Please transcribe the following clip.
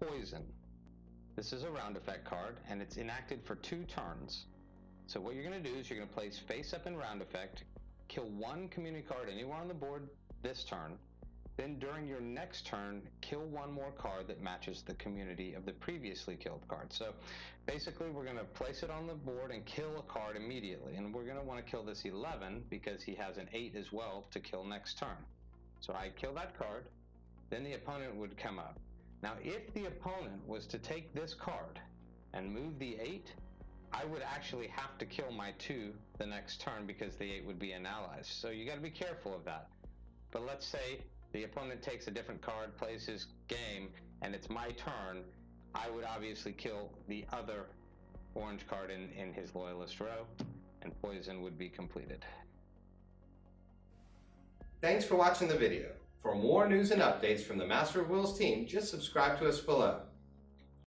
Poison. This is a round effect card, and it's enacted for two turns. So what you're going to do is you're going to place face up in round effect, kill one community card anywhere on the board this turn, then during your next turn, kill one more card that matches the community of the previously killed card. So basically we're going to place it on the board and kill a card immediately. And we're going to want to kill this 11 because he has an 8 as well to kill next turn. So I kill that card, then the opponent would come up. Now if the opponent was to take this card and move the 8, I would actually have to kill my 2 the next turn because the 8 would be an ally. So you got to be careful of that. But let's say the opponent takes a different card, plays his game, and it's my turn, I would obviously kill the other orange card in, in his loyalist row, and poison would be completed. Thanks for watching the video. For more news and updates from the Master of Wills team, just subscribe to us below.